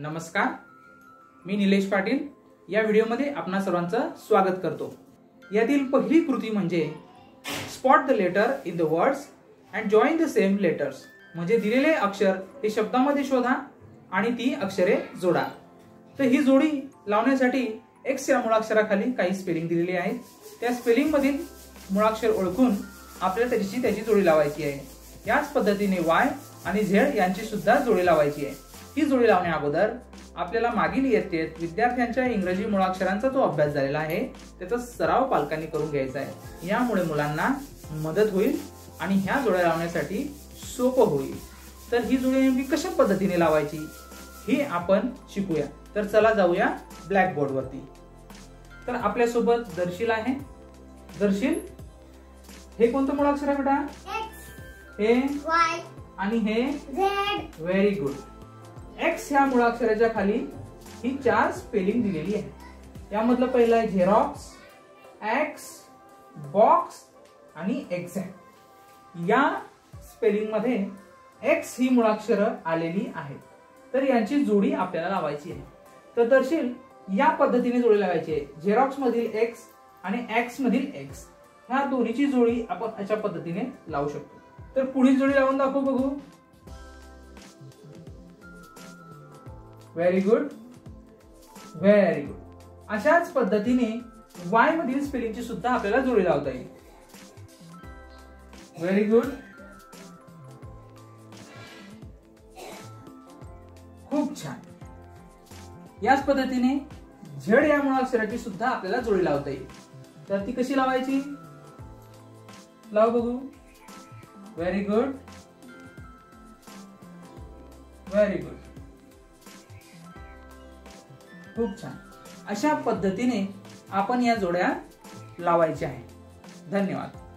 नमस्कार. मी निलेश पाटील. या व्हिडिओमध्ये आपणा सर्वांचं स्वागत करतो. यातील पहिली कृती म्हणजे spot the letter in the words and join the same letters म्हणजे दिलेले अक्षर हे शब्दामध्ये शोधा आणि ती अक्षरे जोडा. तर ही जोडी लावण्यासाठी एक्स या मुळाक्षराखाली काही स्पेलिंग दिलेली आहेत. त्या स्पेलिंगमधील मुळाक्षर ओळखून आपल्याला त्याची त्याची जोडी लावायची आहे. याच पद्धतीने वाय आणि झेड यांची सुद्धा जोडी लावायची आहे. ही जोडी लावण्या अगोदर आपल्याला मागील इयत्तेत विद्यार्थ्यांच्या इंग्रजी मुळाक्षरांचा जो अभ्यास झालेला आहे. त्याचा सराव पालकांनी करून घ्यायचा आहे. यामुळे मुलांना मदत होईल आणि ह्या जोड्या लावण्यासाठी सोपं होईल. तर ही जोडी नेमकी कशा पद्धतीने लावायची? ही आपण शिकूया. तर चला जाऊया ब्लॅकबोर्ड वरती तर आपल्यासोबत दर्शील आहे. दर्शील हे कोणतं मुळाक्षर आहे बेटा? हे? आणि हे? व्हेरी गुड एक्स ह्या मुळाक्षराच्या खाली ही चार स्पेलिंग दिलेली आहे. यामधलं पहिलं आहे झेरॉक्स एक्स बॉक्स आणि एक्झॅक्ट या स्पेलिंगमध्ये एक्स ही मुळाक्षरं आलेली आहेत. तर यांची जोडी आपल्याला लावायची आहे. तर दर्शील या पद्धतीने जोडी लावायची आहे. झेरॉक्स मधील एक्स आणि एक्स मधील एक्स ह्या दोन्हीची जोडी आपण अशा पद्धतीने लावू शकतो. तर पुढील जोडी लावून दाखवू बघू. व्हेरी गुड व्हेरी गुड अशाच पद्धतीने वाय मधील स्पेलिंगची सुद्धा आपल्याला जोडी लावता येईल. व्हेरी गुड खूप छान. याच पद्धतीने झेड या मुळाक्षराची सुद्धा आपल्याला जोडी लावता येईल. तर ती कशी लावायची? लाव बघू. व्हेरी गुड व्हेरी गुड खूप छान. अशा पद्धतीने आपण या जोड्या लावायच्या आहे धन्यवाद.